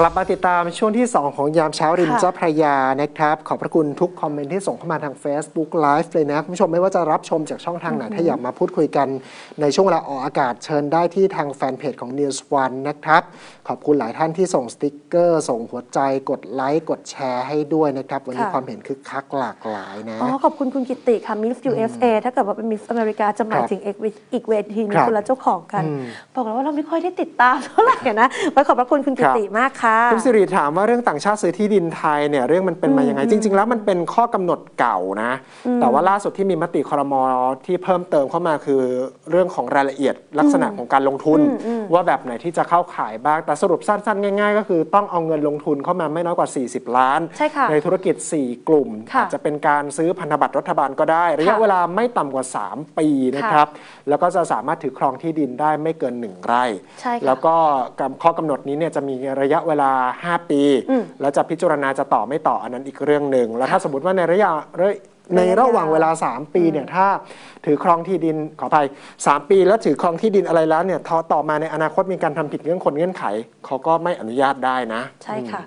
กลับมาติดตามช่วงที่ 2 ของยามเช้าริมค่ะเจ้าพระยานะครับ ขอบพระคุณทุกคอมเมนต์ที่ส่งเข้ามาทาง Facebook Live เลยนะคุณผู้ชมไม่ว่าจะรับชมจากช่องทางไหน ถ้าอยากมาพูดคุยกันในช่วงเวลาออกอากาศเชิญได้ที่ทางแฟนเพจของ News One นะครับ ขอบคุณหลายท่านที่ส่งสติกเกอร์ ส่งหัวใจกดไลค์กดแชร์ให้ด้วยนะครับ วันนี้ค่ะความเห็นคึกคักหลากหลายนะอ๋อขอบคุณคุณกิติค่ะ Miss USA ถ้าเกิดว่าเป็น Miss อเมริกาจะหมายถึงอีกเวอีกเวทีหนึคงรับคนละเจ้าของกันอืมบอกแล้วว่าเราไม่ค่อยได้ติดตามเท่าไหร่นะไว้ขอบพระคุณคุณกิติมากค่ะคุณสิริถามว่าเรื่องต่างชาติซื้อที่ดินไทยเนี่ยเรื่องมันเป็นมายังไง จริง ๆ แล้วมันเป็นข้อกำหนดเก่านะ แต่ว่าล่าสุดที่มีมติคอรมอที่เพิ่มเติมเข้ามาคือเรื่องของรายละเอียดลักษณะของการลงทุน ว่าแบบไหนที่จะเข้าขายบ้าง แต่สรุปสั้น ๆ ง่าย ๆ ก็คือต้องเอาเงินลงทุนเข้ามาไม่น้อยกว่า 40 ล้านใช่ค่ะธุรกิจ 4 กลุ่มค่ะอาจจะเป็นการซื้อพันธบัตรรัฐบาลก็ได้ ระยะค่ะเวลาไม่ต่ำกว่า 3 ปีนะครับแล้วก็จะสามารถถือครองที่ดินได้ไม่เกิน 1 ไร่ใช่ค่ะแล้วก็ข้อกำหนดนี้เนี่ยจะมีระยะเวลา5 ปีอืมแล้วจะพิจารณาจะต่อไม่ต่ออันนั้นอีกเรื่องหนึ่ง แล้วถ้าสมมติว่าในระยะระในระยะระหว่างเวลา 3 ปีเนี่ยถ้าถือครองที่ดินขออภัย 3 ปีแล้วถือครองที่ดินอะไรแล้วเนี่ยทอต่อมาในอนาคตมีการทำผิดเงื่อนคนเงื่อนไขเขาก็ไม่อนุญาตได้นะ ใช่ค่ะ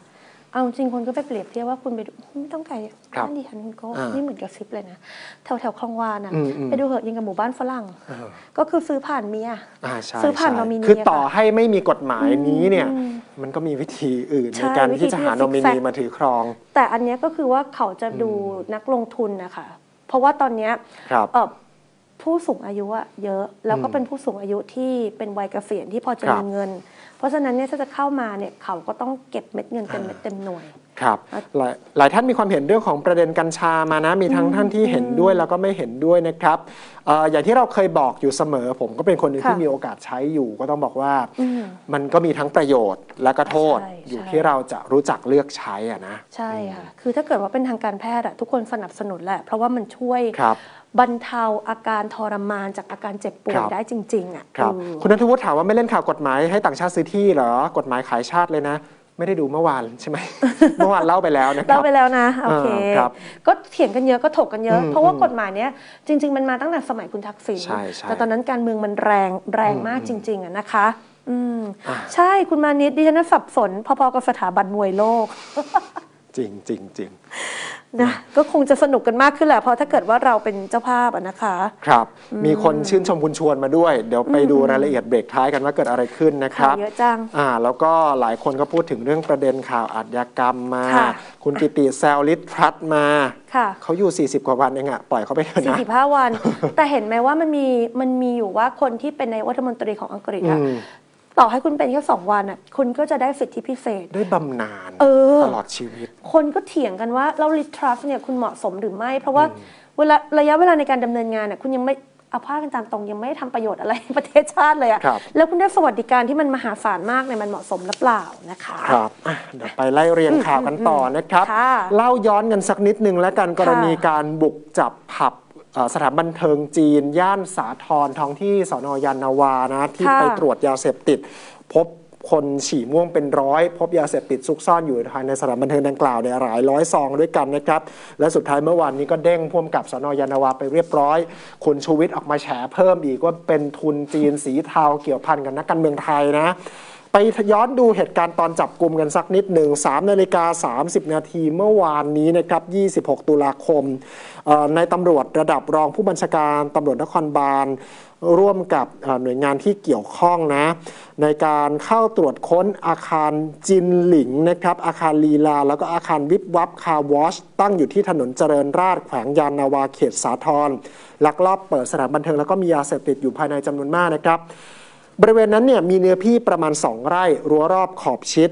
เอาจริงคนก็ไปเปรียบเทียบว่าคุณไปดูไม่ต้องไกลครับบ้านดิฉันก็อ่านี่นี่เหมือนกับซิปเลยนะแถวแถวๆคลองวานอะอืมอืม ไปดูเหอะยังกับหมู่บ้านฝรั่ง เออก็คือซื้อผ่านเมีย อ่าใช่ซื้อผ่านใช่นอมินีคือต่อค่ะให้ไม่มีกฎหมายนี้เนี่ย อืมมันก็มีวิธีอื่นใช่ในการวิธีที่จะหาที่จะโนมินี fix fact มาถือครอง แต่อันเนี้ยก็คือว่าเขาจะดูนักลงทุนนะคะเพราะว่าตอนเนี้ยครับ เอ่อผู้สูงอายุอะเยอะ แล้วก็อืมเป็นผู้สูงอายุที่เป็นวัยเกษียณที่พอจะครับมีเงิน เพราะฉะนั้นเนี่ยถ้าจะเข้ามาเนี่ยเขาก็ต้องเก็บเม็ดเงินเต็มเม็ดเต็มหน่วยครับหลายหลายท่านมีความเห็นเรื่องของประเด็นกัญชามานะ มีทั้งท่านที่เห็นด้วยแล้วก็ไม่เห็นด้วยนะครับเอ่ออย่างที่เราเคยบอกอยู่เสมอ ผมก็เป็นคนหนึงค่ะที่มีโอกาสใช้อยู่ ก็ต้องบอกว่าอืมมันก็มีทั้งประโยชน์และก็โทษใช่อยู่ใช่ ที่เราจะรู้จักเลือกใช้อะนะใช่ค่ะ คือถ้าเกิดว่าเป็นทางการแพทย์อะทุกคนสนับสนุนแหละ เพราะว่ามันช่วยครับ บรรเทาอาการทรมานจากอาการเจ็บป่วคยรับ ได้จริง ๆอะครับเออคุณนัทวุฒิถามว่าไม่เล่นข่าวกฎหมายให้ต่างชาติซื้อที่เหรอกฎหมายขายชาติเลยนะ ไม่ได้ดูเมื่อวานใช่ไหม เมื่อวานเล่าไปแล้วนะครัเล่าบไปแล้วนะ โอเคเออครับก็เถียงกันเยอะก็ถกกันเยอะอืมเพราะว่าอืมกฎหมายเนี้ยจริง ๆ มันมาตั้งแต่สมัยคุณทักษิณใช่ใช่แต่ตอนนั้นการเมืองมันแรงแรงมากอืมจริงๆอะนะคะอืมอะใช่คุณมานิดดิฉันน่ะสับสน พอๆกับสถาบันมวยโลก จริงจริงจริง นะก็คงจะสนุกกันมากขึ้นแหละเพราะถ้าเกิดว่าเราเป็นเจ้าภาพอะนะคะ ครับ มีคนชื่นชมคุณชวนมาด้วย เดี๋ยวไปดูรายละเอียดเบรกท้ายกันว่าเกิดอะไรขึ้นนะคข่ารัวบเยอะจังอ่าแล้วก็หลายคนก็พูดถึงเรื่องประเด็นข่าวอาชญากรรมมาค่ะคุณกิติแซลลิทรัตมาค่ะเขาอยู่ 40 กว่าวันเองอะปล่อยเขาไปเถอะนะ45 วัน แต่เห็นไหมว่ามันมีมันมีอยู่ว่าคนที่เป็นนายกรัฐมนตรีของอังกฤษอือะม ต่อให้คุณเป็นแค่สองวันอะคุณก็จะได้สิทธิพิเศษ ได้บำนาญเออ ตลอดชีวิต คนก็เถียงกันว่าเราลิทรัสเนี่ยคุณเหมาะสมหรือไม่ เพราะว่าเวลาระยะเวลาในการดำเนินงานเนี่ยคุณยังไม่เอาผ้ากันตามตรงยังไม่ได้ทำประโยชน์อะไรให้ประเทศชาติเลยอะครับแล้วคุณได้สวัสดิการที่มันมหาศาลมากเนี่ยมันเหมาะสมหรือเปล่านะคะครับอะเดี๋ยวไปไล่เรียงข่าวกันต่อนะครับค่ะเล่าย้อนกันสักนิดนึงแล้วกันกรณีการบุกจับผับเอ่อ สถานบันเทิงจีน ย่านสาทรท้องที่สอนอยานนาวานะที่ค่ะไปตรวจยาเสพติด พบคนฉี่ม่วงเป็นร้อย พบยาเสพติดซุกซ่อนอยู่ภายในสถานบันเทิงดังกล่าวเนี่ยหลายร้อยซองด้วยกันนะครับ และสุดท้ายเมื่อวานนี้ก็เด้งพ่วงกับสนยานนาวาไปเรียบร้อย คุณชูวิทย์ออกมาแฉเพิ่มอีกว่าเป็นทุนจีนสีเทาเกี่ยวพันกับนักการเมืองไทยนะไปย้อนดูเหตุการณ์ตอนจับกลุ่มกันสักนิดหนึ่ง3นาฬิกา 30 นาทีเมื่อวานนี้นะครับ 26 ตุลาคมเอ่อ ในตำรวจระดับรองผู้บัญชาการตำรวจนครบาลร่วมกับหน่วยงานที่เกี่ยวข้องนะ ในการเข้าตรวจค้นอาคารจินหลิงนะครับ อาคารลีลา แล้วก็อาคารวิบวับคาวอชตั้งอยู่ที่ถนนเจริญราษฎรแขวงยานนาวาเขตสาทรลักลอบเปิดสถานบันเทิงแล้วก็มียาเสพติดอยู่ภายในจำนวนมากนะครับบริเวณนั้นเนี่ยมีเนื้อที่ประมาณ 2 ไร่รั้วรอบขอบชิด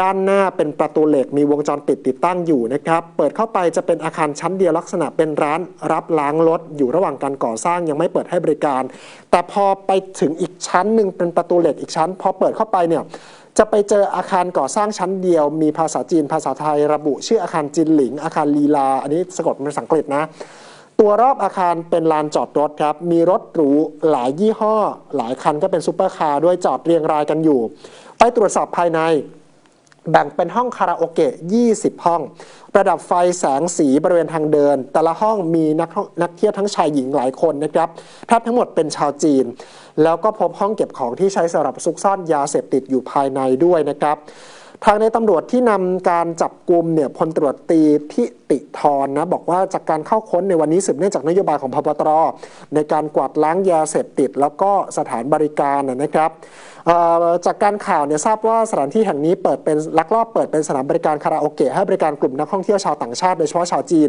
ด้านหน้าเป็นประตูเหล็กมีวงจรปิดติดตั้งอยู่นะครับ เปิดเข้าไปจะเป็นอาคารชั้นเดียวลักษณะเป็นร้านรับล้างรถอยู่ระหว่างการก่อสร้างยังไม่เปิดให้บริการ แต่พอไปถึงอีกชั้นหนึ่งเป็นประตูเหล็กอีกชั้น พอเปิดเข้าไปเนี่ยจะไปเจออาคารก่อสร้างชั้นเดียว มีภาษาจีน ภาษาไทยระบุ ชื่ออาคารจินหลิง อาคารลีลา อันนี้สะกดเป็นภาษาอังกฤษนะ ตัวรอบอาคารเป็นลานจอดรถครับ มีรถหรูหลายยี่ห้อ หลายคันก็เป็นซูเปอร์คาร์ด้วยจอดเรียงรายกันอยู่ ไปตรวจสอบภายใน แบ่งเป็นห้องคาราโอเกะ 20 ห้อง ประดับไฟแสงสีบริเวณทางเดิน แต่ละห้องมีนักนักเที่ยวทั้งชายหญิงหลายคนนะครับแทบทั้งหมดเป็นชาวจีน แล้วก็พบห้องเก็บของที่ใช้สำหรับซุกซ่อนยาเสพติดอยู่ภายในด้วยนะครับทางในตำรวจที่นำการจับกลุ่มเนี่ยพลตำรวจตรีทิติธรนะบอกว่าจากการเข้าค้นในวันนี้สืบเนื่องจากนโยบายของผบ.ตร.ในการกวาดล้างยาเสพติด แล้วก็สถานบริการนะครับ จากการข่าวเนี่ยทราบว่าสถานที่แห่งนี้เปิดเป็นลักลอบเปิดเป็นสถานบริการคาราโอเกะให้บริการกลุ่มนักท่องเที่ยวชาวต่างชาติโดยเฉพาะชาวจีน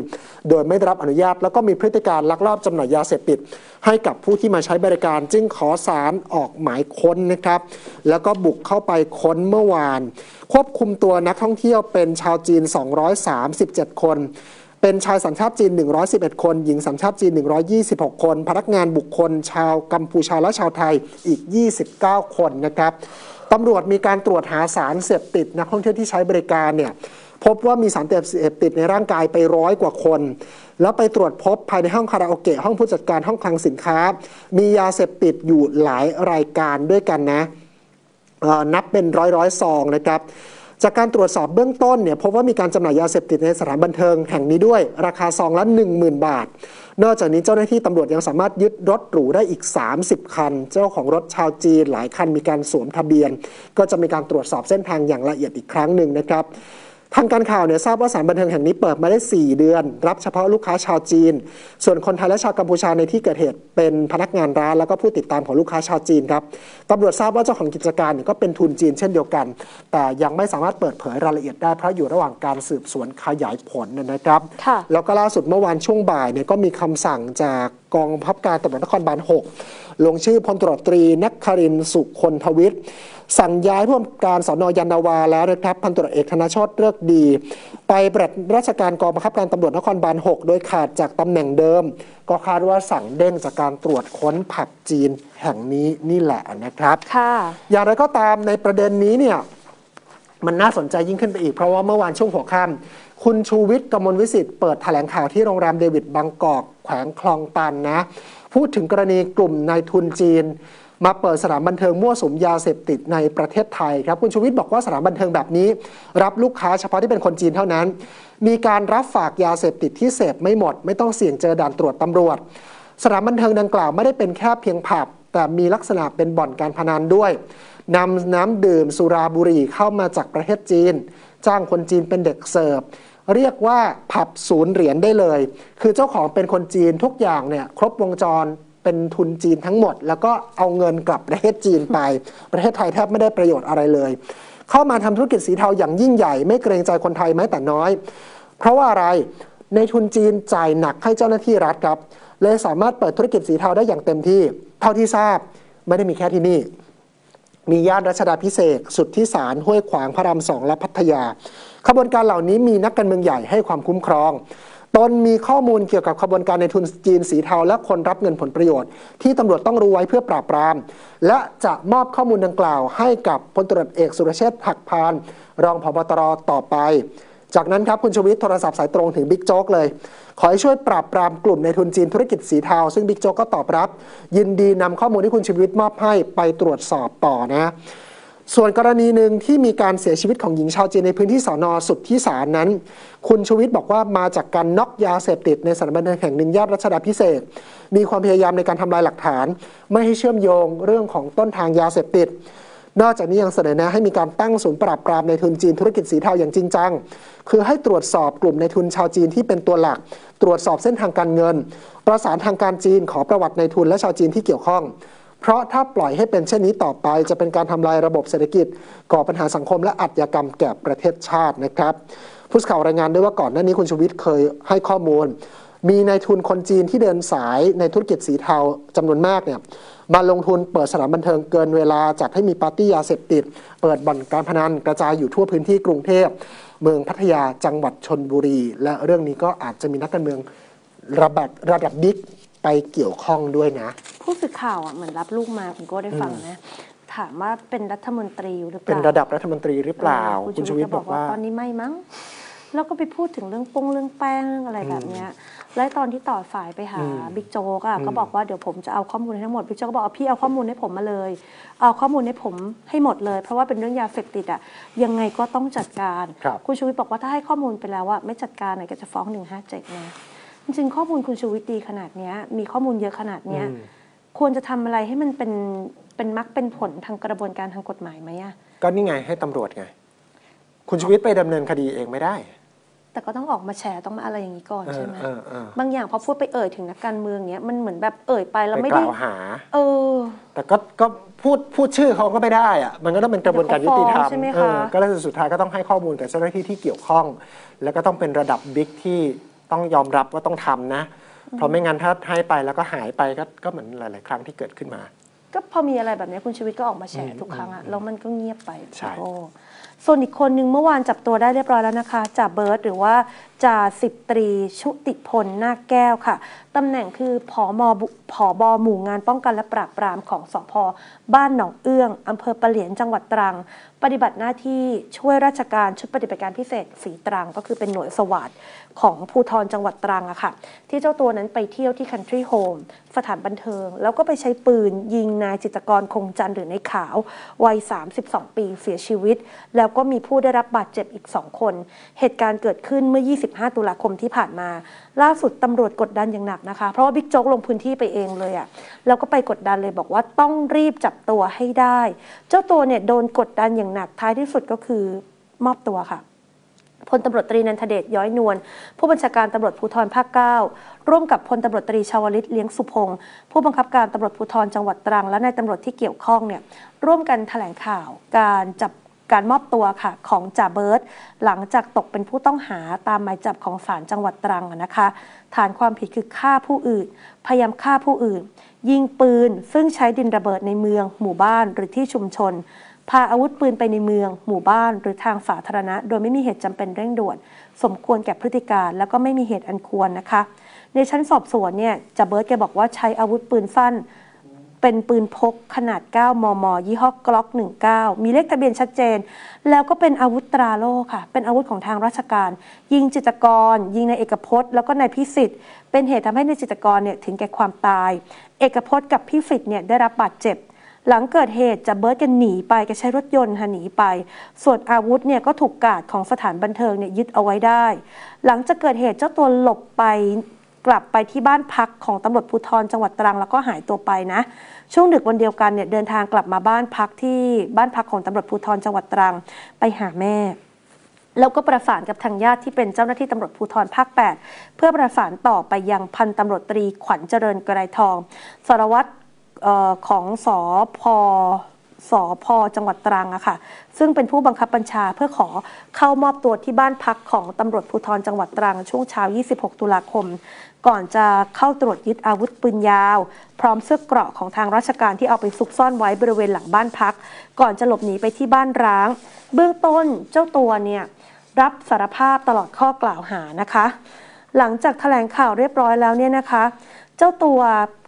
โดยไม่ได้รับอนุญาต แล้วก็มีพฤติการลักลอบจำหน่ายยาเสพติด ให้กับผู้ที่มาใช้บริการจึงขอสารออกหมายค้นนะครับ แล้วก็บุกเข้าไปค้นเมื่อวาน ควบคุมตัวนักท่องเที่ยวเป็นชาวจีน 237 คน เป็นชายสัญชาติจีน 111 คน หญิงสัญชาติจีน 126 คน พนักงานบุคคล ชาวกัมพูชาและชาวไทยอีก 29 คนนะครับตำรวจมีการตรวจหาสารเสพติดนักท่องเที่ยวที่ใช้บริการเนี่ยพบว่ามีสารเสพติดในร่างกายไปร้อยกว่าคน แล้วไปตรวจพบภายในห้องคาราโอเกะห้องผู้จัดการห้องคลังสินค้า มียาเสพติดอยู่หลายรายการด้วยกันนะนับเป็นร้อยร้อยซองนะครับ จากการตรวจสอบเบื้องต้นเนี่ยพบว่ามีการจำหน่ายยาเสพติดในสถานบันเทิงแห่งนี้ด้วย ราคาซองละ 10,000 บาท นอกจากนี้เจ้าหน้าที่ตำรวจยังสามารถยึดรถหรูได้อีก 30 คัน เจ้าของรถชาวจีนหลายคันมีการสวมทะเบียน ก็จะมีการตรวจสอบเส้นทางอย่างละเอียดอีกครั้งหนึ่งนะครับ ทางการข่าวเนี่ยทราบว่าสถารบันเทิงแห่งนี้เปิดมาได้ 4 เดือน รับเฉพาะลูกค้าชาวจีน ส่วนคนไทยและชาวกัมพูชาในที่เกิดเหตุเป็นพนักงานร้านแล้วก็ผู้ติดตามของลูกค้าชาวจีนครับตำรวจทราบว่าเจ้าของกิจการเนี่ยก็เป็นทุนจีนเช่นเดียวกัน แต่ยังไม่สามารถเปิดเผยรายละเอียดได้เพราะอยู่ระหว่างการสืบสวนขยายผลนะครับค่ะแล้วก็ล่าสุดเมื่อวานช่วงบ่ายเนี่ยก็มีคำสั่งจากกองบังคับการตำรวจนครบาล 6 ลงชื่อพลตรวจตรีนักครินทร์สุคนทวิทย์สั่งย้ายผู้กำกับการสอนอยานนาวาแล้วนะครับพันตรวจเอกธนโชตเลือกดี ไปปฏิบัติราชการกองบังคับการตำรวจนครบาล 6 โดยขาดจากตำแหน่งเดิม ก็คาดว่าสั่งเด้งจากการตรวจค้นผับจีนแห่งนี้นี่แหละนะครับค่ะอย่างไรก็ตามในประเด็นนี้เนี่ยมันน่าสนใจยิ่งขึ้นไปอีก เพราะว่าเมื่อวานช่วงหัวค่ำคุณชูวิทย์กมลวิสิทธิ์เปิดแถลงข่าวที่โรงแรมเดวิดบางกอก แขวงคลองตันนะ พูดถึงกรณีกลุ่มนายทุนจีน มาเปิดสถานบันเทิงมั่วสุมยาเสพติดในประเทศไทยครับคุณชูวิทย์บอกว่าสถานบันเทิงแบบนี้ รับลูกค้าเฉพาะที่เป็นคนจีนเท่านั้น มีการรับฝากยาเสพติดที่เสพไม่หมด ไม่ต้องเสี่ยงเจอด่านตรวจตำรวจสถานบันเทิงดังกล่าวไม่ได้เป็นแค่เพียงผับแต่มีลักษณะเป็นบ่อนการพนันด้วยนำน้ำดื่มสุราบุหรี่เข้ามาจากประเทศจีน จ้างคนจีนเป็นเด็กเสิร์ฟ เรียกว่าผับศูนย์เหรียญได้เลย คือเจ้าของเป็นคนจีนทุกอย่างเนี่ยครบวงจรเป็นทุนจีนทั้งหมด แล้วก็เอาเงินกลับประเทศจีนไป ประเทศไทยแทบไม่ได้ประโยชน์อะไรเลย เข้ามาทำธุรกิจสีเทาอย่างยิ่งใหญ่ ไม่เกรงใจคนไทยแม้แต่น้อย เพราะว่าอะไรในทุนจีนจ่ายหนักให้เจ้าหน้าที่รัฐครับเลยสามารถเปิดธุรกิจสีเทาได้อย่างเต็มที่ เท่าที่ทราบไม่ได้มีแค่ที่นี่ มีย่านรัชดาพิเศษ สุดที่สารห้วยขวางพระรามสองและพัทยา ขบวนการเหล่านี้มีนักการเมืองใหญ่ให้ความคุ้มครองตนมีข้อมูลเกี่ยวกับขบวนการในทุนจีนสีเทาและคนรับเงินผลประโยชน์ ที่ตำรวจต้องรู้ไว้เพื่อปราบปราม และจะมอบข้อมูลดังกล่าวให้กับพลตรวจเอกสุรเชษฐ์หักพาน รองผบตรต่อไป จากนั้นครับคุณชวิตโทรศัพท์สายตรงถึงบิ๊กโจ๊กเลย ขอให้ช่วยปราบปรามกลุ่มในทุนจีนธุรกิจสีเทาซึ่งบิ๊กโจ๊กก็ตอบรับ ยินดีนำข้อมูลที่คุณชวิตมอบให้ไปตรวจสอบต่อนะ ส่วนกรณีหนึ่งที่มีการเสียชีวิตของหญิงชาวจีนในพื้นที่สอนอสุดที่สารนั้น คุณชูวิทย์บอกว่ามาจากการน็อกยาเสพติดในสถานบันเทิงแห่งหนึ่งย่านรัชดาพิเศษ มีความพยายามในการทำลายหลักฐาน ไม่ให้เชื่อมโยงเรื่องของต้นทางยาเสพติด นอกจากนี้ยังเสนอแนะให้มีการตั้งศูนย์ปราบปรามในทุนจีนธุรกิจสีเทาอย่างจริงจัง คือให้ตรวจสอบกลุ่มในทุนชาวจีนที่เป็นตัวหลัก ตรวจสอบเส้นทางการเงิน ประสานทางการจีนขอประวัติในทุนและชาวจีนที่เกี่ยวข้อง เพราะถ้าปล่อยให้เป็นเช่นนี้ต่อไป จะเป็นการทำลายระบบเศรษฐกิจ ก่อปัญหาสังคมและอาชญากรรมแก่ประเทศชาตินะครับ ผู้สื่อข่าวรายงานด้วยว่าก่อนหน้านี้คุณชูวิทย์เคยให้ข้อมูล มีนายทุนคนจีนที่เดินสายในธุรกิจสีเทาจำนวนมากเนี่ยมาลงทุนเปิดสถานบันเทิงเกินเวลาจัดให้มีปาร์ตี้ยาเสพติด เปิดบ่อนการพนันกระจายอยู่ทั่วพื้นที่กรุงเทพ เมืองพัทยาจังหวัดชนบุรี และเรื่องนี้ก็อาจจะมีนักการเมืองระดับระดับบิ๊ก ไปเกี่ยวข้องด้วยนะ ผู้สื่อข่าวอะเหมือนรับลูกมาคุณโก็ได้ฟังนะถามว่าเป็นรัฐมนตรีอยู่หรือเปเป็นล่าระดับรัฐมนตรีหรือเปล่าเออคุณชูวิทย์บอกว่าตอนนี้ไม่มั้งแล้วก็ไปพูดถึงเรื่องปงเรื่องแป้งเรื่องอะไรแบบเนี้ยและตอนที่ต่อสายไปหาอืมบิ๊กโจ๊กอะอืมก็บอกว่าเดี๋ยวผมจะเอาข้อมูลให้ทั้งหมดบิ๊กโจ๊กก็บอกเอาพี่เอาข้อมูลให้ผมมาเลย เอาข้อมูลให้ผมให้หมดเลย เพราะว่าเป็นเรื่องยาเสพติดอะยังไงก็ต้องจัดการครับคุณชูวิทย์บอกว่าถ้าให้ข้อมูลไปแล้วอะไม่จัดการเนี่ยก็จะฟ้องหนึ่งห้าเจ็ดนะ จริงๆข้อมูลคุณชูวิทย์ดีขนาดเนี้ย มีข้อมูลเยอะขนาดเนี้ยอืมควรจะทำอะไรให้มันเป็นเป็นมรรคเป็นผลทางกระบวนการทางกฎหมายไหมอะก็นี่ไงให้ตำรวจไง คุณชูวิทย์ไปดำเนินคดีเองไม่ได้ แต่ก็ต้องออกมาแชร์ต้องมาอะไรอย่างนี้ก่อนเออใช่ไหมเออเออบางอย่างพอพูดไปเอ่ยถึงนักการเมืองเนี้ยมันเหมือนแบบเอ่ยไปแล้วไปไม่กได้ ล่าวหา เออ แต่ก็ก็พูดพูดชื่อเขาก็ไม่ได้อะมันก็ต้องเป็นกระบวนการยุติธรรมเดี๋ยวเขาฟ้องใช่ไหมคะ เออก็แล้วสุดท้ายก็ต้องให้ข้อมูลกับเจ้าหน้าที่ที่เกี่ยวข้อง แล้วก็ต้องเป็นระดับบิ๊กที่ ต้องยอมรับว่าต้องทำนะ เพราะไม่งั้นถ้าให้ไปแล้วก็หายไปก็ก็เหมือนหลาย ๆ ครั้งที่เกิดขึ้นมา ก็พอมีอะไรแบบนี้คุณชีวิตก็ออกมาแชร์ทุกครั้งอะแล้วมันก็เงียบไปใช่โอ้ส่วนอีกคนหนึ่งเมื่อวานจับตัวได้เรียบร้อยแล้วนะคะจ่าเบิร์ตหรือว่าจ่าสิบตรีชุติพลนาคแก้วค่ะตำแหน่งคือผอมบุผอบอหมู่งานป้องกันและปราบปรามของสพบ้านหนองเอื้องอำเภอปะเหลียนจังหวัดตรัง ปฏิบัติหน้าที่ช่วยราชการชุดปฏิบัติการพิเศษสีตรัง ก็คือเป็นหน่วยสวัสดของภูทรจังหวัดตรังอะค่ะ ที่เจ้าตัวนั้นไปเที่ยวที่ Country Home สถานบันเทิง แล้วก็ไปใช้ปืนยิงนายจิตกรคงจันทร์หรือในขาว วัย 32 ปีเสียชีวิต แล้วก็มีผู้ได้รับบาดเจ็บอีก 2 คน เหตุการณ์เกิดขึ้นเมื่อ 25 ตุลาคมที่ผ่านมา ล่าสุดตำรวจกดดันอย่างหนักนะคะ เพราะว่าบิ๊กโจ๊กลงพื้นที่ไปเองเลยอะแล้วก็ไปกดดันเลยบอกว่าต้องรีบจับตัวให้ได้ เจ้าตัวเนี่ยโดนกดดันอย่างหนักท้ายที่สุดก็คือมอบตัวค่ะ พลตำรวจตรีนันทเดชย้อยนวลผู้บัญชาการตำรวจภูธรภาค 9 ร่วมกับพลตำรวจตรีชาวลิตเลี้ยงสุพงศ์ผู้บังคับการตำรวจภูธรจังหวัดตรัง และนายตำรวจที่เกี่ยวข้องเนี่ยร่วมกันแถลงข่าวการจับการมอบตัวค่ะของจ่าเบิร์ตหลังจากตกเป็นผู้ต้องหาตามหมายจับของศาลจังหวัดตรังนะคะ ฐานความผิดคือฆ่าผู้อื่น พยายามฆ่าผู้อื่น ยิงปืน ซึ่งใช้ดินระเบิดในเมือง หมู่บ้านหรือที่ชุมชน พาอาวุธปืนไปในเมือง หมู่บ้าน หรือทางสาธารณะ โดยไม่มีเหตุจำเป็นเร่งด่วน สมควรแก่พฤติการแล้วก็ไม่มีเหตุอันควรนะคะ ในชั้นสอบสวนเนี่ยจ่าเบิร์ตแกบอกว่าใช้อาวุธปืนสั้นเป็นปืนพกขนาด 9 มม ยี่ห้อกล็อก 19 มีเลขทะเบียนชัดเจน แล้วก็เป็นอาวุธตราโล่ค่ะ เป็นอาวุธของทางราชการ ยิงจิตกร ยิงในเอกพจน์ แล้วก็ในพิสิทธิ์ เป็นเหตุทำให้ในจิตกรเนี่ยถึงแก่ความตาย เอกพจน์กับพิสิทธิ์เนี่ยได้รับบาดเจ็บ หลังเกิดเหตุจะเบิร์ตกันหนีไปก็ใช้รถยนต์หนีไป ส่วนอาวุธเนี่ยก็ถูกกาดของสถานบันเทิงเนี่ยยึดเอาไว้ได้ หลังจากเกิดเหตุเจ้าตัวหลบไปกลับไปที่บ้านพักของตำรวจภูธรจังหวัดตรังแล้วก็หายตัวไปนะ ช่วงดึกวันเดียวกันเนี่ยเดินทางกลับมาบ้านพักที่บ้านพักของตำรวจภูธรจังหวัดตรังไปหาแม่ แล้วก็ประสานกับทางญาติที่เป็นเจ้าหน้าที่ตำรวจภูธรภาค 8 เพื่อประสานต่อไปยังพันตำรวจตรีขวัญเจริญกระไรทองสารวัตร ของสอพสอพจังหวัดตรังอะค่ะ ซึ่งเป็นผู้บังคับบัญชาเพื่อขอเข้ามอบตัวที่บ้านพักของตำรวจภูธรจังหวัดตรัง ช่วงเช้า 26 ตุลาคม ก่อนจะเข้าตรวจยึดอาวุธปืนยาว พร้อมเสื้อเกราะของทางราชการที่เอาไปซุกซ่อนไว้บริเวณหลังบ้านพัก ก่อนจะหลบหนีไปที่บ้านร้าง เบื้องต้นเจ้าตัวเนี่ยรับสารภาพตลอดข้อกล่าวหานะคะ หลังจากแถลงข่าวเรียบร้อยแล้วเนี่ยนะคะ เจ้าตัว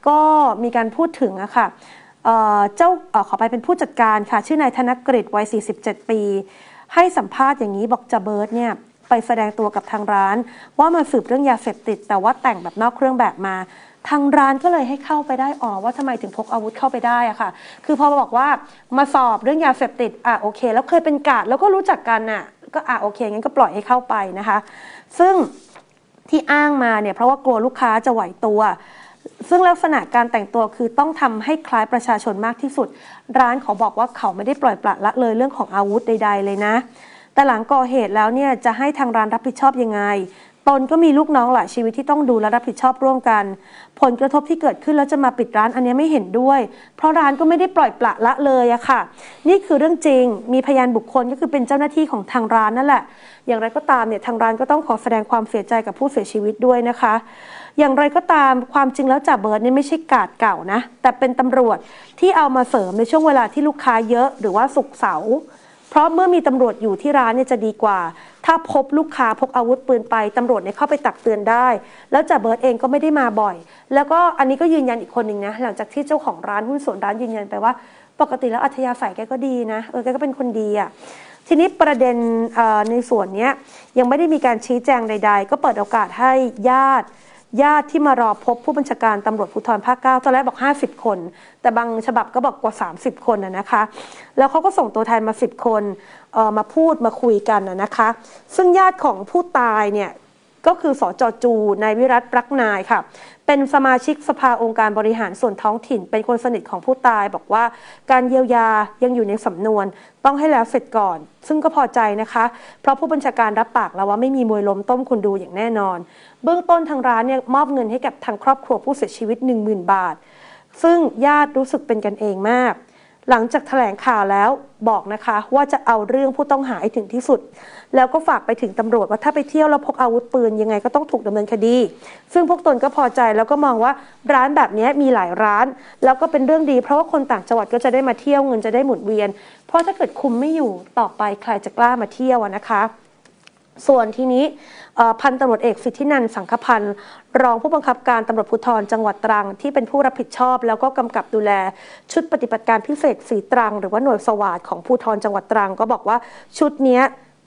ก็มีการพูดถึงอะค่ะเจ้าอขอไปเป็นผู้จัดการค่ะ ชื่อนายธนกฤษวัย 47 ปี ให้สัมภาษณ์อย่างนี้บอกจะเบิร์ดเนี่ยไปแสดงตัวกับทางร้าน ว่ามาสืบเรื่องยาเสพติด แต่ว่าแต่งแบบนอกเครื่องแบบมา ทางร้านก็เลยให้เข้าไปได้อ๋อว่าทำไมถึงพกอาวุธเข้าไปได้อะค่ะ คือพอบอกว่ามาสอบเรื่องยาเสพติดอะโอเค แล้วเคยเป็นกาดแล้วก็รู้จักกันน่ะก็อะโอเคงั้นก็ปล่อยให้เข้าไปนะคะ ซึ่งที่อ้างมาเนี่ยเพราะว่ากลัวลูกค้าจะไหวตัว ซึ่งลักษณะการแต่งตัวคือต้องทำให้คล้ายประชาชนมากที่สุด ร้านเขาบอกว่าเขาไม่ได้ปล่อยปละละเลยเรื่องของอาวุธใด ๆ เลยนะ แต่หลังก่อเหตุแล้วเนี่ยจะให้ทางร้านรับผิดชอบยังไง ตนก็มีลูกน้องหลายชีวิตที่ต้องดูและรับผิดชอบร่วมกัน ผลกระทบที่เกิดขึ้นแล้วจะมาปิดร้านอันนี้ไม่เห็นด้วย เพราะร้านก็ไม่ได้ปล่อยปละละเลยอะค่ะ นี่คือเรื่องจริง มีพยานบุคคลก็คือเป็นเจ้าหน้าที่ของทางร้านนั่นแหละ อย่างไรก็ตามเนี่ยทางร้านก็ต้องขอแสดงความเสียใจกับผู้เสียชีวิตด้วยนะคะ อย่างไรก็ตามความจริงแล้วจ่าเบิร์ดเนี่ยไม่ใช่กาดเก่านะ แต่เป็นตำรวจที่เอามาเสริมในช่วงเวลาที่ลูกค้าเยอะหรือว่าสุกเสาร์เพราะเมื่อมีตำรวจอยู่ที่ร้านเนี่ยจะดีกว่า ถ้าพบลูกค้าพกอาวุธปืนไปตำรวจเนี่ยเข้าไปตักเตือนได้ แล้วจ่าเบิร์ตเองก็ไม่ได้มาบ่อย แล้วก็อันนี้ก็ยืนยันอีกคนหนึ่งนะหลังจากที่เจ้าของร้านหุ้นส่วนร้านยืนยันไปว่า ปกติแล้วอัธยาศัยแกก็ดีนะเออแกก็เป็นคนดีอะ่ะทีนี้ประเด็นในส่วนนี้ยยังไม่ได้มีการชี้แจงใด ๆ ก็เปิดโอกาสให้ญาติ ญาติที่มารอพบผู้บัญชาการตำรวจภูธรภาคเก้าตอนแรกบอก 50 คน แต่บางฉบับก็บอกกว่า 30 คนนะคะ แล้วเขาก็ส่งตัวแทนมา 10 คนมาพูดมาคุยกันนะคะ ซึ่งญาติของผู้ตายเนี่ย ก็คือสจจูนายวิรัตรักนายค่ะ เป็นสมาชิกสภาองค์การบริหารส่วนท้องถิ่น เป็นคนสนิทของผู้ตาย บอกว่าการเยียวยายังอยู่ในสำนวน ต้องให้แล้วเสร็จก่อน ซึ่งก็พอใจนะคะ เพราะผู้บัญชาการรับปากแล้วว่าไม่มีมวยล้มต้มคนดูอย่างแน่นอน เบื้องต้นทางร้านเนี่ยมอบเงินให้กับทางครอบครัวผู้เสียชีวิต 10,000 บาท ซึ่งญาติรู้สึกเป็นกันเองมาก หลังจากแถลงข่าวแล้วบอกนะคะว่าจะเอาเรื่องผู้ต้องหาให้ถึงที่สุด แล้วก็ฝากไปถึงตำรวจว่าถ้าไปเที่ยวแล้วพกอาวุธปืนยังไงก็ต้องถูกดำเนินคดี ซึ่งพวกตนก็พอใจแล้วก็มองว่าร้านแบบนี้มีหลายร้าน แล้วก็เป็นเรื่องดีเพราะว่าคนต่างจังหวัดก็จะได้มาเที่ยวเงินจะได้หมุนเวียน เพราะถ้าเกิดคุมไม่อยู่ต่อไปใครจะกล้ามาเที่ยวนะคะ ส่วนทีนี้พันตำรวจเอกสิทธินันสังคพันธ์รองผู้บังคับการตำรวจภูธรจังหวัดตรัง ที่เป็นผู้รับผิดชอบ แล้วก็กำกับดูแลชุดปฏิบัติการพิเศษสีตรัง หรือว่าหน่วยสวาดของภูธรจังหวัดตรัง ก็บอกว่าชุดนี้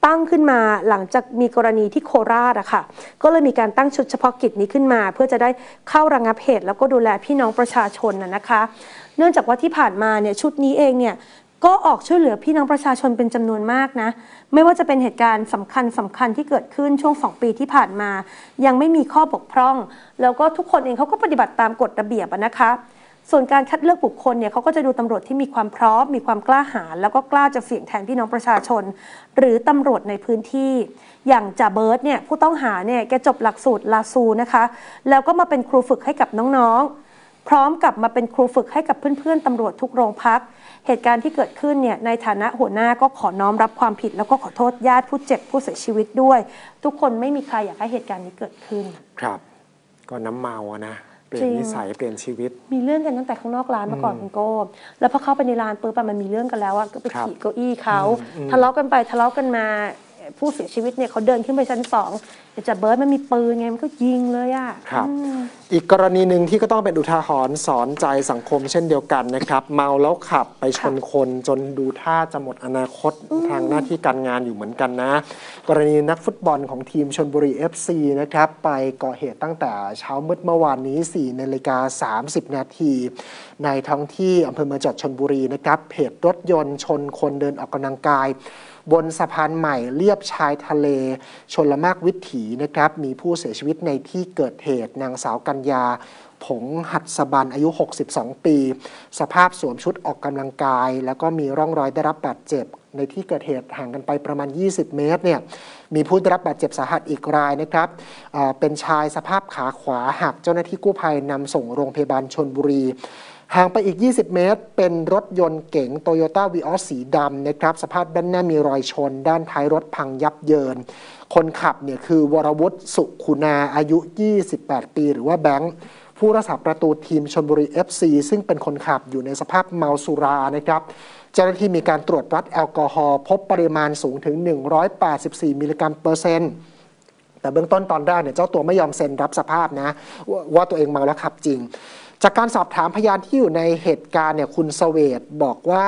ตั้งขึ้นมาหลังจากมีกรณีที่โคราชอะค่ะ ก็เลยมีการตั้งชุดเฉพาะกิจนี้ขึ้นมา เพื่อจะได้เข้าระงับเหตุ แล้วก็ดูแลพี่น้องประชาชนนะนะคะ เนื่องจากว่าที่ผ่านมาเนี่ยชุดนี้เองเนี่ย ก็ออกช่วยเหลือพี่น้องประชาชนเป็นจำนวนมากนะ ไม่ว่าจะเป็นเหตุการณ์สำคัญสำคัญที่เกิดขึ้นช่วง 2 ปีที่ผ่านมา ยังไม่มีข้อบกพร่อง แล้วก็ทุกคนเองเขาก็ปฏิบัติตามกฎระเบียบนะคะ ส่วนการคัดเลือกบุคคลเนี่ยเขาก็จะดูตำรวจที่มีความพร้อม มีความกล้าหาญแล้วก็กล้าจะเสี่ยงแทนพี่น้องประชาชน หรือตำรวจในพื้นที่ อย่างจ่าเบิร์ตเนี่ยผู้ต้องหาเนี่ยแกจบหลักสูตรลาซูนะคะ แล้วก็มาเป็นครูฝึกให้กับน้องๆ พร้อมกับมาเป็นครูฝึกให้กับเพื่อนๆตำรวจทุกโรงพัก เหตุการณ์ที่เกิดขึ้นเนี่ยในฐานะหัวหน้าก็ขอน้อมรับความผิด แล้วก็ขอโทษญาติผู้เจ็บผู้เสียชีวิตด้วย ทุกคนไม่มีใครอยากให้เหตุการณ์นี้เกิดขึ้น ครับ ก็น้ำเมาอะนะเปลี่ยจรินงนิสัยเปลี่ยนชีวิต มีเรื่องกันตั้งแต่ข้างนอกร้านมาก่อนคุณโก้แล้วพอเข้าไปในร้านปุ๊บอะมันมีเรื่องกันแล้วอะก็ไปครับขี่เก้าอี้เขาทะเลาะกันไปทะเลาะกันมา ผู้เสียชีวิตเนี่ยเขาเดินขึ้นไปชั้นสองแต่จ่าเบิร์ตมันมีปืนไงมันก็ยิงเลยอะครับอืมอีกกรณีหนึ่งที่ก็ต้องเป็นอุทาหรณ์สอนใจสังคมเช่นเดียวกันนะครับ เมาแล้วขับไปชนคนจนดูท่าจะหมดอนาคตทางหน้าที่การงานอยู่เหมือนกันนะ กรณีนักฟุตบอลของทีมชนบุรี FC นะครับไปก่อเหตุตั้งแต่เช้ามืดเมื่อวานนี้4นาฬิกา30 นาที ในท้องที่อำเภอเมืองจังหวัดชนบุรีนะครับเพจรถยนต์ชนคนเดินออกกำลังกาย บนสะพานใหม่เลียบชายทะเล ชนละมากวิถีนะครับมีผู้เสียชีวิตในที่เกิดเหตุนางสาวกัญญาผงหัดสบันอายุ 62 ปี สภาพสวมชุดออกกำลังกาย แล้วก็มีร่องรอยได้รับบาดเจ็บ ในที่เกิดเหตุห่างกันไปประมาณ 20 เมตรเนี่ยมีผู้ได้รับบาดเจ็บสาหัสอีกรายนะครับ เป็นชายสภาพขาขวาหักเจ้าหน้าที่กู้ภัยนำส่งโรงพยาบาลชนบุรี ห่างไปอีก 20 เมตร เป็นรถยนต์เก๋งโตโยต้าวีออสสีดำนะครับ สภาพด้านหน้ามีรอยชน ด้านท้ายรถพังยับเยิน คนขับเนี่ยคือวรวุฒิสุขุนาอายุ 28 ปี หรือว่าแบงค์ ผู้รักษาประตูทีมชนบุรี FC ซึ่งเป็นคนขับอยู่ในสภาพเมาสุรานะครับเจ้าหน้าที่มีการตรวจวัดแอลกอฮอล์พบปริมาณสูงถึง 184 มิลลิกรัมเปอร์เซ็นต์แต่เบื้องต้นตอนแรกเนี่ยเจ้าตัวไม่ยอมเซ็นรับสภาพนะว่าตัวเองเมาแล้วขับจริง จากการสอบถามพยานที่อยู่ในเหตุการณ์เนี่ยคุณสเวตบอกว่า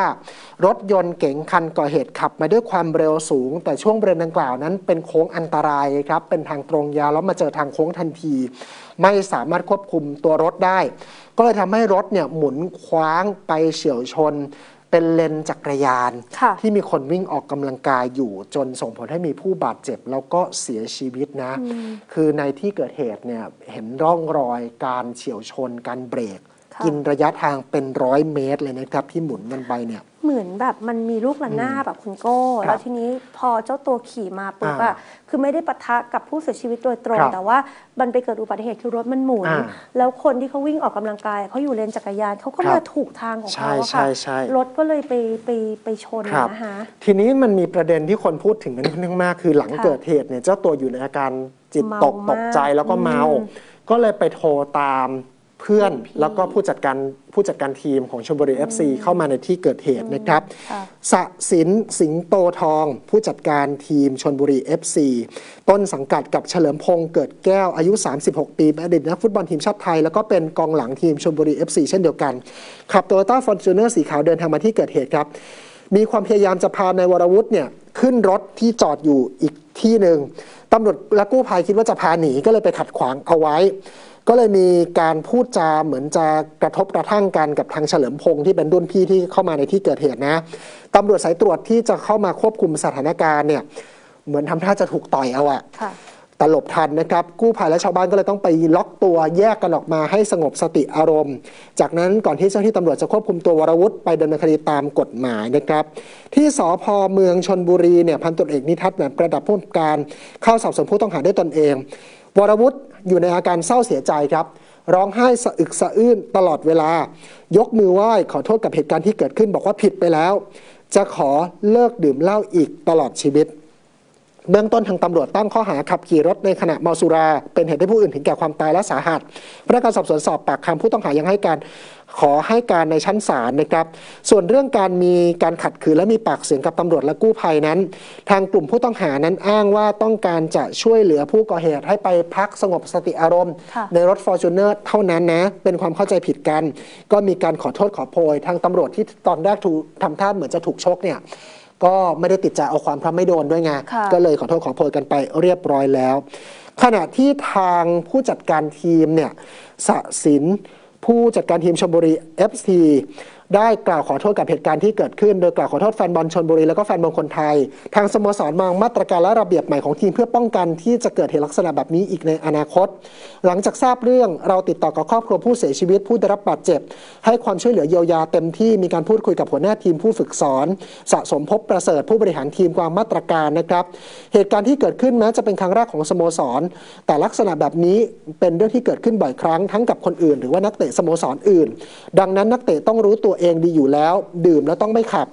รถยนต์เก๋งคันก่อเหตุขับมาด้วยความเร็วสูง แต่ช่วงบริเวณดังกล่าวนั้นเป็นโค้งอันตรายครับ เป็นทางตรงยาวแล้วมาเจอทางโค้งทันที ไม่สามารถควบคุมตัวรถได้ ก็เลยทำให้รถเนี่ยหมุนคว้างไปเฉียวชน เป็นเลนจักรยานค่ะที่มีคนวิ่งออกกำลังกายอยู่จนส่งผลให้มีผู้บาดเจ็บ แล้วก็เสียชีวิตนะ คือในที่เกิดเหตุเนี่ยเห็นร่องรอยการเฉียวชนการเบรกค่ะ กินระยะทางเป็นร้อยเมตรเลยนะครับ ที่หมุนกันไปเนี่ย เหมือนแบบมันมีลูกระนาบแบบคุณโก้ครับแล้วทีนี้พอเจ้าตัวขี่มาปุ๊บอ่าอะคือไม่ได้ปะทะกับผู้เสียชีวิตโดยตรงครับแต่ว่ามันไปเกิดอุบัติเหตุคือรถมันหมุนอ่าแล้วคนที่เขาวิ่งออกกำลังกายเขาอยู่เลนจักรยานเขาก็ครัมาบถูกทางของเขาอะใช่ค่ะใช่ใช่รถก็เลยไปไปไปชนครับนะคะทีนี้มันมีประเด็นที่คนพูดถึงกันค่อนข้างมากคือหลังค่ะเกิดเหตุเนี่ยเจ้าตัวอยู่ในอาการจิตตกเมามากตกใจแล้วก็เมาอืมก็เลยไปโทรตาม เพื่อนรุ่นพี่แล้วก็ผู้จัดการผู้จัดการทีมของชลบุรี FC เข้ามาในที่เกิดเหตุนะครับค่ะศศิศ สิงห์โตทอง ผู้จัดการทีมชนบุรี FC ต้นสังกัดกับเฉลิมพงษ์เกิดแก้วอายุ 36 ปีเป็นอดีตนักฟุตบอลทีมชาติไทย แล้วก็เป็นกองหลังทีมชนบุรี FC เช่นเดียวกันขับโตโยต้าฟอร์จูเนอร์สีขาวเดินทางมาที่เกิดเหตุครับ มีความพยายามจะพานายวรวุฒิเนี่ยขึ้นรถที่จอดอยู่อีกที่หนึ่งตำรวจและกู้ภัยคิดว่าจะพาหนีก็เลยไปขัดขวางเอาไว้ ก็เลยมีการพูดจาเหมือนจะกระทบกระทั่งกันกับทางเฉลิมพงษ์ที่เป็นรุ่นพี่ที่เข้ามาในที่เกิดเหตุนะตำรวจสายตรวจที่จะเข้ามาควบคุมสถานการณ์เนี่ยเหมือนทำท่าจะถูกต่อยเอาอะค่ะแแต่หลบทันนะครับ กู้ภัยและชาวบ้านก็เลยต้องไปล็อกตัวแยกกันออกมาให้สงบสติอารมณ์ จากนั้นก่อนที่เจ้าหน้าที่ตำรวจจะควบคุมตัววรวุฒิไปดำเนินคดีตามกฎหมายนะครับ ที่สพเมืองชนบุรีเนี่ยพันตำรวจเอกนิทัศน์แบบประดับผู้กำกับการเข้าสอบสวนผู้ต้องหาด้วยตนเอง วรวุฒิอยู่ในอาการเศร้าเสียใจครับ ร้องไห้สะอึกสะอื้นตลอดเวลา ยกมือไหว้ขอโทษกับเหตุการณ์ที่เกิดขึ้น บอกว่าผิดไปแล้ว จะขอเลิกดื่มเหล้าอีกตลอดชีวิต เบื้องต้นทางตำรวจตั้งข้อหาขับขี่รถในขณะเมาสุรา เป็นเหตุให้ผู้อื่นถึงแก่ความตายและสาหัสพนักงานสอบสวนสอบปากคำผู้ต้องหายังให้การขอให้การในชั้นศาลนะครับ ส่วนเรื่องการมีการขัดขืนและมีปากเสียงกับตำรวจและกู้ภัยนั้น ทางกลุ่มผู้ต้องหานั้นอ้างว่าต้องการจะช่วยเหลือผู้ก่อเหตุให้ไปพักสงบสติอารมณ์ค่ะในรถฟอร์จูเนอร์เท่านั้นนะ เป็นความเข้าใจผิดกัน ก็มีการขอโทษขอโพย ทางตำรวจที่ตอนแรกถูกทำท่าเหมือนจะถูกชกเนี่ย ก็ไม่ได้ติดใจเอาความเพราะไม่โดนด้วยไงค่ะก็เลยขอโทษขอโพยกันไปเรียบร้อยแล้ว ขณะที่ทางผู้จัดการทีมเนี่ยศศิศผู้จัดการทีมชลบุรี FC ได้กล่าวขอโทษกับเหตุการณ์ที่เกิดขึ้น โดยกล่าวขอโทษแฟนบอลชนบุรีแล้วก็แฟนบอลคนไทย ทางสโมสรมองมาตรการและระเบียบใหม่ของทีมเพื่อป้องกันที่จะเกิดเหตุลักษณะแบบนี้อีกในอนาคต หลังจากทราบเรื่องเราติดต่อกับครอบครัวผู้เสียชีวิตผู้ได้รับบาดเจ็บ ให้ความช่วยเหลือเยียวยาเต็มที่มีการพูดคุยกับหัวหน้าทีมผู้ฝึกสอน สะสมพบประเสริฐผู้บริหารทีมวางมาตรการนะครับเหตุการณ์ที่เกิดขึ้นแม้จะเป็นครั้งแรกของสโมสร แต่ลักษณะแบบนี้เป็นเรื่องที่เกิดขึ้นบ่อยครั้งทั้งกับคนอื่น หรือว่านักเตะสโมสรอื่น ดังนั้นนักเตะต้องรู้ตัวเองดีอยู่แล้ว ดื่มแล้วต้องไม่ขับ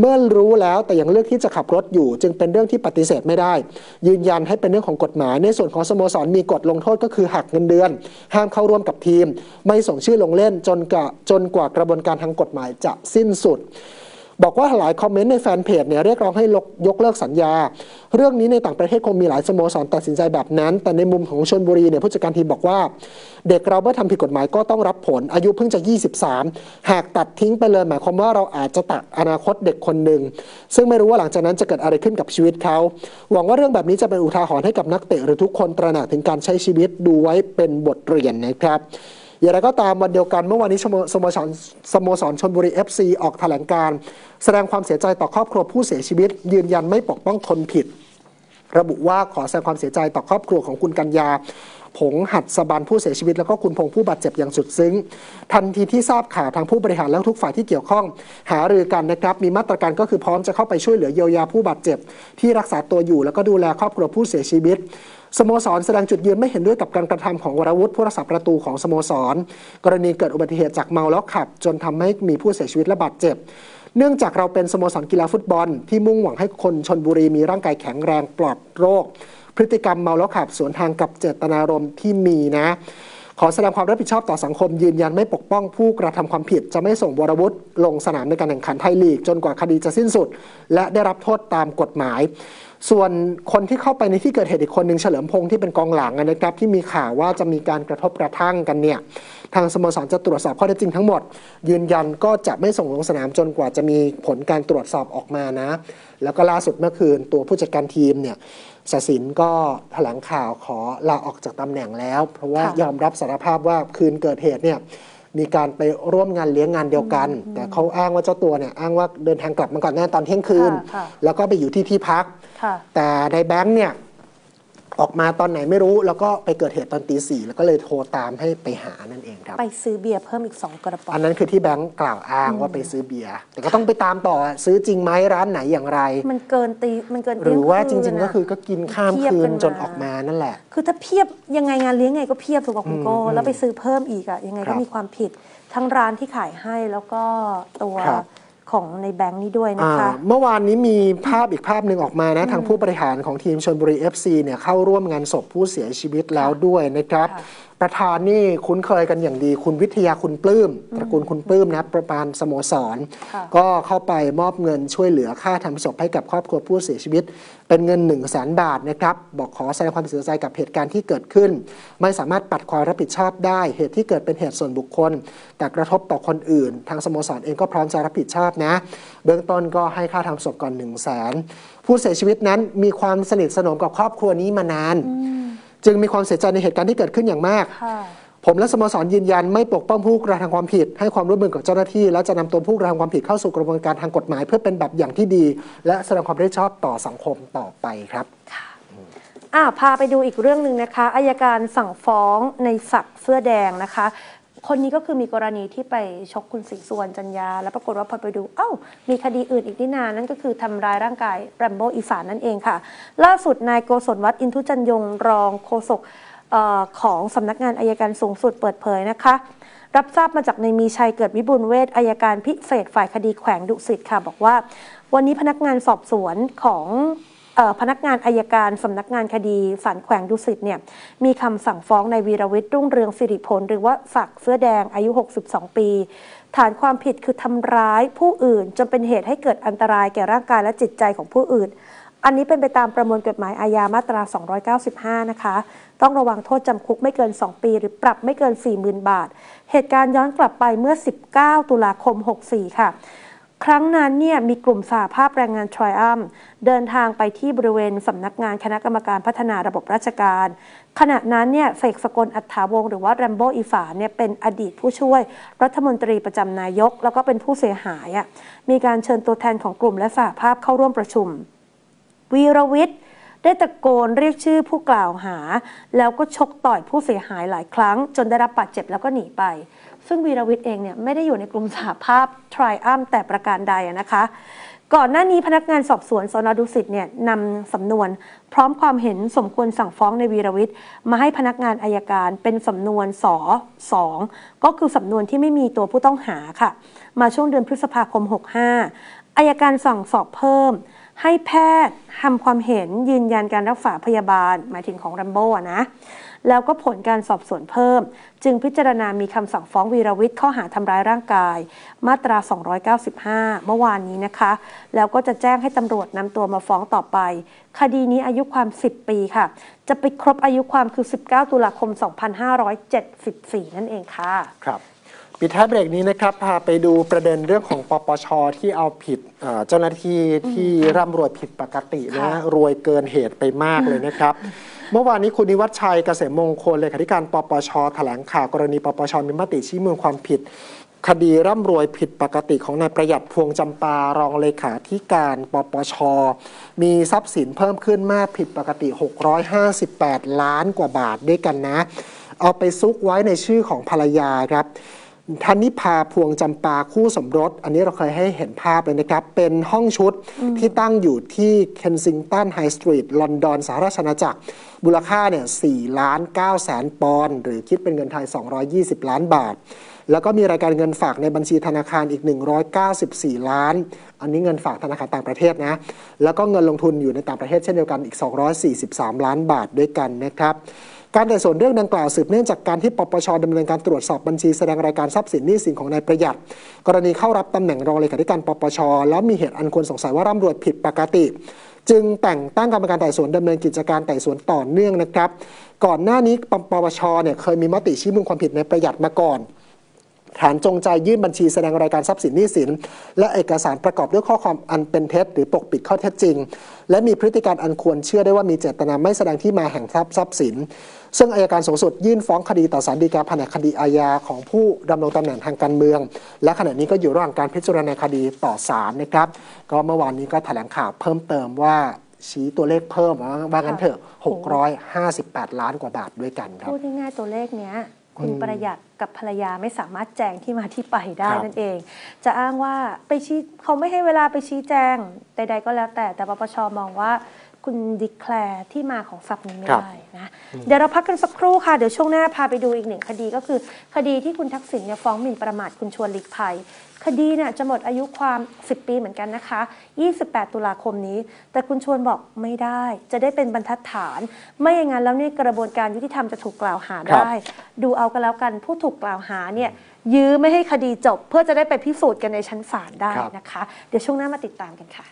เมื่อรู้แล้วแต่ยังเลือกที่จะขับรถอยู่ จึงเป็นเรื่องที่ปฏิเสธไม่ได้ ยืนยันให้เป็นเรื่องของกฎหมาย ในส่วนของสโมสรมีกฎลงโทษก็คือหักเงินเดือน ห้ามเข้าร่วมกับทีม ไม่ส่งชื่อลงเล่นจนกะจนกว่ากระบวนการทางกฎหมายจะสิ้นสุด บอกว่าหลายคอมเมนต์ในแฟนเพจเนี่ยเรียกร้องให้ลกยกเลิกสัญญา เรื่องนี้ในต่างประเทศคงมีหลายสโมสรตัดสินใจแบบนั้น แต่ในมุมของชนบุรีเนี่ยผู้จัดการทีมบอกว่า เด็กเราเมื่อทำผิดกฎหมายก็ต้องรับผลอายุเพิ่งจะ 23 หากตัดทิ้งไปเลยหมายความว่าเราอาจจะตัดอนาคตเด็กคนหนึ่งซึ่งไม่รู้ว่าหลังจากนั้นจะเกิดอะไรขึ้นกับชีวิตเขาหวังว่าเรื่องแบบนี้จะเป็นอุทาหรณ์ให้กับนักเตะหรือทุกคนตระหนักถึงการใช้ชีวิตดูไว้เป็นบทเรียนนะครับ อย่างไรก็ตามวันเดียวกันเมื่อวานนี้สโมสโมสรสโมสรชนบุรี FC ออกแถลงการ์แสดงความเสียใจต่อครอบครัวผู้เสียชีวิต ยืนยันไม่ปกป้องคนผิด ระบุว่าขอแสดงความเสียใจต่อครอบครัวของคุณกัญญาผงหัดสบันผู้เสียชีวิต แล้วก็คุณพงผู้บาดเจ็บอย่างสุดซึ้ง ทันทีที่ทราบข่าวทางผู้บริหารและทุกฝ่ายที่เกี่ยวข้อง หารือกันนะครับ มีมาตรการก็คือพร้อมจะเข้าไปช่วยเหลือเยียวยาผู้บาดเจ็บ ที่รักษาตัวอยู่แล้วก็ดูแลครอบครัวผู้เสียชีวิต สโมสรแสดงจุดยืนไม่เห็นด้วยกับการกระทำของวรวุฒิผู้รักษาประตูของสโมสร กรณีเกิดอุบัติเหตุจากเมาแล้วขับ จนทำให้มีผู้เสียชีวิตและบาดเจ็บ เนื่องจากเราเป็นสโมสรกีฬาฟุตบอล ที่มุ่งหวังให้คนชนบุรีมีร่างกายแข็งแรงปลอดโรค พฤติกรรมเมาแล้วขับสวนทางกับเจตนารมณ์ที่มีนะ ขอแสดงความรับผิดชอบต่อสังคมยืนยันไม่ปกป้องผู้กระทำความผิดจะไม่ส่งวรวุฒิลงสนามในการแข่งขันไทยลีก จนกว่าคดีจะสิ้นสุด และได้รับโทษตามกฎหมาย ส่วนคนที่เข้าไปในที่เกิดเหตุอีกคนหนึ่งเฉลิมพงษ์ที่เป็นกองหลังนะครับที่มีข่าวว่าจะมีการกระทบกระทั่งกันเนี่ยทางสโมสรจะตรวจสอบข้อเท็จจริงทั้งหมด ยืนยันก็จะไม่ส่งลงสนามจนกว่าจะมีผลการตรวจสอบออกมานะ แล้วก็ล่าสุดเมื่อคืนตัวผู้จัดการทีมเนี่ยสศินก็แถลงข่าวขอลาออกจากตำแหน่งแล้ว เพราะว่ายอมรับสารภาพว่าคืนเกิดเหตุเนี่ย มีการไปร่วมงานเลี้ยงงานเดียวกัน แต่เขาอ้างว่าเจ้าตัวเนี่ยอ้างว่าเดินทางกลับมาก่อนหน้าตอนเที่ยงคืนค่ะค่ะแล้วก็ไปอยู่ที่ที่พักค่ะแต่ในแบงค์เนี่ย ออกมาตอนไหนไม่รู้ แล้วก็ไปเกิดเหตุตอนตีสี่แล้วก็เลยโทรตามให้ไปหานั่นเองครับ ไปซื้อเบียร์เพิ่มอีก 2 กระป๋องอันนั้นคือที่แบงค์กล่าวอ้างว่าไปซื้อเบียร์แต่ก็ต้องไปตามต่อซื้อจริงไหมร้านไหนอย่างไร มันเกินตีมันเกินหเที่รืยอว่าจคืนริง ๆ ก็คือก็กินข้ามเทียบคืกันนจนออกมานั่นแหละ คือถ้าเพียบยังไงงานเลี้ยงไงก็เพียบถูกป่ะคุณโก้อืมแล้วไปซื้อเพิ่มอีกอะยังไงครัก็บมีความผิดทั้งร้านที่ขายให้แล้วก็ตัวครับ ของในแบงค์นี้ด้วยนะอ่าคะ เมื่อวานนี้มีภาพอีกภาพหนึ่งออกมานะ ทางผู้บริหารของทีมชนบุรี FC เนี่ยเข้าร่วมงานศพผู้เสียชีวิตแล้วด้วยนะครับค่ะประธานนี่คุ้นเคยกันอย่างดีคุณวิทยาคุณปลื้มตระกูลคุณปลื้มนะประธานสโมสรค่ะก็เข้าไปมอบเงินช่วยเหลือค่าทำศพให้กับครอบครัวผู้เสียชีวิต เป็นเงิน1นึ่งแสนบาทนะครับ บอกขอแสดงความเสียใจกับเหตุการณ์ที่เกิดขึ้น ไม่สามารถปัดความรับผิดชอบได้ เหตุที่เกิดเป็นเหตุส่วนบุคคล แต่กระทบต่อคนอื่น ทางสโมสรเองก็พร้อมจะรับผิดชอบนะ เบื้องต้นก็ให้ค่าทำศพก่อน1นึ่งแสนผู้เสียชีวิตนั้นมีความสนิทสนมกับครอบครัวนี้มานาน จึงมีความเสียใจในเหตุการณ์ที่เกิดขึ้นอย่างมากค่ะ ผมและสโมสรยืนยันไม่ปกป้องผู้กระทำความผิด ให้ความร่วมมือกับเจ้าหน้าที่ และจะนำตัวผู้กระทำความผิดเข้าสู่กระบวนการทางกฎหมาย เพื่อเป็นแบบอย่างที่ดี และแสดงความรับผิดชอบต่อสังคมต่อไปครับอ่าพาไปดูอีกเรื่องหนึ่งนะคะอายการสั่งฟ้องในศักดิ์เสื้อแดงนะคะ คนนี้ก็คือมีกรณีที่ไปชกคุณศรีสุวรรณจันยา แล้วปรากฏว่าพอไปดู เอ้า มีคดีอื่นอีกนี่นานั่นก็คือทำร้ายร่างกายแรมโบอีสานนั่นเองค่ะ ล่าสุดนายโกศลวัฒน์อินทุจันยงรองโฆษก ของสำนักงานอายการสูงสุดเปิดเผยนะคะ รับทราบมาจากในายมีชัยเกิดวิบูลเวทอายการพิเศษฝ่ายคดีแขวงดุสิตค่ะ บอกว่า วันนี้พนักงานสอบสวนของออพนักงานอายการสำนักงานคดีศาลแขวงดุสิตเนี่ยมีคำสั่งฟ้องในายวีรวิทย์รุ่งเรืองสิริผลหรือว่าศักเสื้อแดงอายุ 62 ปี ฐานความผิดคือทำร้ายผู้อื่นจนเป็นเหตุให้เกิดอันตรายแก่ร่างกายและจิตใจของผู้อื่น อันนี้เป็นไปตามประมวลกฎหมายอาญามาตรา 295 นะคะ ต้องระวังโทษจำคุกไม่เกิน 2 ปี หรือปรับไม่เกิน 40,000 บาท เหตุการณ์ย้อนกลับไปเมื่อ 19 ตุลาคม 64 ค่ะ ครั้งนั้นเนี่ยมีกลุ่มสาภาพแรงงานทรอยอัมเดินทางไปที่บริเวณสำนักงานคณะกรรมการพัฒนาระบบราชการ ขณะนั้นเนี่ยเสกสกลอัฏฐาวงหรือว่าแรมโบอีสานเนี่ยเป็นอดีตผู้ช่วย รัฐมนตรีประจำนายก แล้วก็เป็นผู้เสียหายอะมีการเชิญตัวแทนของกลุ่มและสหภาพเข้าร่วมประชุม วีรวิทย์ ได้ตะโกนเรียกชื่อผู้กล่าวหา แล้วก็ชกต่อยผู้เสียหายหลายครั้ง จนได้รับบาดเจ็บแล้วก็หนีไป ซึ่งวีรวิทย์เองเนี่ยไม่ได้อยู่ในกลุ่มสหภาพทริอัมแต่ประการใดนะคะ ก่อนหน้านี้พนักงานสอบสวนสนดุสิตเนี่ยนำสำนวน พร้อมความเห็นสมควรสั่งฟ้องในวีรวิทย์มาให้พนักงานอายการเป็นสำนวนสอสองก็คือสำนวนที่ไม่มีตัวผู้ต้องหาค่ะ มาช่วงเดือนพฤษภาคม 65อายการสั่งสอบเพิ่ม ให้แพทย์ทำความเห็นยืนยันการรักษาพยาบาล หมายถึงของแรมโบ้อะนะแล้วก็ผลการสอบสวนเพิ่ม จึงพิจารณามีคำสั่งฟ้องวีรวิทย์ข้อหาทำร้ายร่างกาย มาตรา 295 เมื่อวานนี้นะคะ แล้วก็จะแจ้งให้ตำรวจนำตัวมาฟ้องต่อไป คดีนี้อายุความ 10 ปีค่ะ จะไปครบอายุความคือ 19 ตุลาคม 2574 นั่นเองค่ะ ครับ ปิดท้ายเบรกนี้นะครับพาไปดูประเด็นเรื่องของปปชที่เอาผิดเอ่อเจ้าหน้าที่ที่ร่ำรวยผิดปกตินะค่ะรวยเกินเหตุไปมากเลยนะครับ เมื่อวานนี้คุณนิวัฒชัยเกษมมงคลเลขาธิการปปชแถลงข่าวกรณีปปชมีมติชี้มูลความผิด คดีร่ำรวยผิดปกติของนายประหยัดพวงจำปารองเลขาธิการปปช มีทรัพย์สินเพิ่มขึ้นมากผิดปกติ 658 ล้านกว่าบาทด้วยกันนะ เอาไปซุกไว้ในชื่อของภรรยาครับ ธนิพาพวงจำปาคู่สมรส อันนี้เราเคยให้เห็นภาพเลยนะครับ เป็นห้องชุดที่ตั้งอยู่ที่เคนซิงตันไฮสตรีทลอนดอนสหราชอาณาจักรมูลค่าเนี่ย4ล้าน9แสนปอนด์หรือคิดเป็นเงินไทย 220 ล้านบาท แล้วก็มีรายการเงินฝากในบัญชีธนาคารอีก 194 ล้าน อันนี้เงินฝากธนาคารต่างประเทศนะ แล้วก็เงินลงทุนอยู่ในต่างประเทศเช่นเดียวกันอีก 243 ล้านบาทด้วยกันนะครับ การไต่สวนเรื่องดังกล่าวสืบเนื่องจากการที่ปปชดำเนินการตรวจสอบบัญชีแสดงรายการทรัพย์สินหนี้สินของนายประหยัด กรณีเข้ารับตำแหน่งรองเลขาธิการปปชแล้วมีเหตุอันควรสงสัยว่าร่ำรวยผิดปกติ จึงแต่งตั้งกรรมการไต่สวนดำเนินกิจการไต่สวนต่อเนื่องนะครับ ก่อนหน้านี้ปปชเนี่ยเคยมีมติชี้มูลความผิดในประหยัดมาก่อนฐานจงใจยื่นบัญชีแสดงรายการทรัพย์สินหนี้สิน และเอกสารประกอบด้วยข้อความอันเป็นเท็จ หรือปกปิดข้อเท็จจริง และมีพฤติการอันควรเชื่อได้ว่ามีเจตนาไม่แสดงที่มาแห่งทรัพย์ทรัพย์สิน ซึ่งอายการสูงสุดยื่นฟ้องคดีต่อศาลฎีกาแผนกคดีอาญาของผู้ดำรงตำแหน่งทางการเมือง และขณะนี้ก็อยู่ระหว่างการพิจารณาคดีต่อศาลนะครับ ก็เมื่อวานนี้ก็แถลงข่าวเพิ่มเติมว่าชี้ตัวเลขเพิ่มว่างั้นเถอะ 658 ล้านกว่าบาทด้วยกันครับพูดง่ายๆตัวเลขเนี้ยคุณอืมประหยัดกับภรรยาไม่สามารถแจงที่มาที่ไปได้ครับนั่นเอง จะอ้างว่าไปชี้เขาไม่ให้เวลาไปชี้แจงใด ๆ ก็แล้วแต่แต่ปปชมองว่า คุณดิแคลร์ที่มาของทรัพย์นี้ไม่ครับได้นะ เดี๋ยวเราพักกันสักครู่ค่ะ เดี๋ยวช่วงหน้าพาไปดูอีกหนึ่งคดีก็คือ คดีที่คุณทักษิณเนี่ยฟ้องหมิ่นประมาทคุณชวนหลีกภัย คดีเนี่ยจะหมดอายุความ 10 ปีเหมือนกันนะคะ 28 ตุลาคมนี้ แต่คุณชวนบอกไม่ได้ จะได้เป็นบรรทัดฐาน ไม่อย่างนั้นแล้วเนี่ยกระบวนการยุติธรรมจะถูกกล่าวหาครับได้ ดูเอากันแล้วกันผู้ถูกกล่าวหาเนี่ยยื้อไม่ให้คดีจบ เพื่อจะได้ไปพิสูจน์กันในชั้นศาลได้นะคะ เดี๋ยวช่วงหน้ามาติดตามกันค่ะ